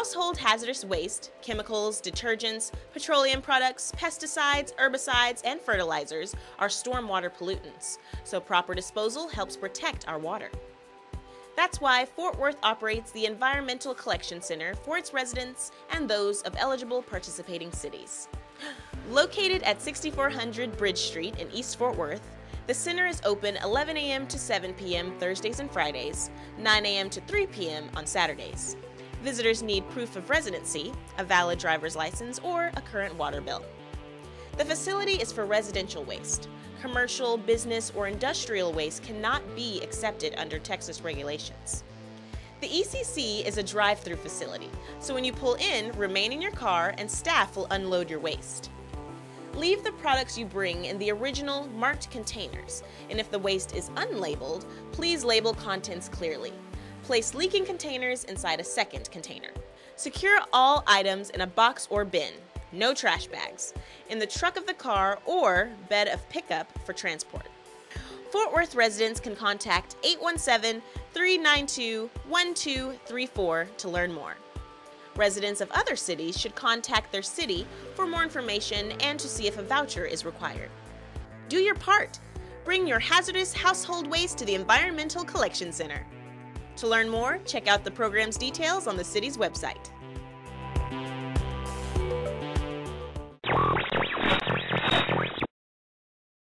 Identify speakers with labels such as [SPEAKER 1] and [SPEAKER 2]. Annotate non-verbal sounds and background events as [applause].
[SPEAKER 1] Household hazardous waste, chemicals, detergents, petroleum products, pesticides, herbicides, and fertilizers are stormwater pollutants, so proper disposal helps protect our water. That's why Fort Worth operates the Environmental Collection Center for its residents and those of eligible participating cities. [gasps] Located at 6400 Bridge Street in East Fort Worth, the center is open 11 a.m. to 7 p.m. Thursdays and Fridays, 9 a.m. to 3 p.m. on Saturdays. Visitors need proof of residency, a valid driver's license, or a current water bill. The facility is for residential waste. Commercial, business, or industrial waste cannot be accepted under Texas regulations. The ECC is a drive through facility, so when you pull in, remain in your car and staff will unload your waste. Leave the products you bring in the original marked containers, and if the waste is unlabeled, please label contents clearly. Place leaking containers inside a second container. Secure all items in a box or bin, no trash bags, in the truck of the car or bed of pickup for transport. Fort Worth residents can contact 817 392 1234 to learn more. Residents of other cities should contact their city for more information and to see if a voucher is required. Do your part. Bring your hazardous household waste to the Environmental Collection Center. To learn more, check out the program's details on the city's website.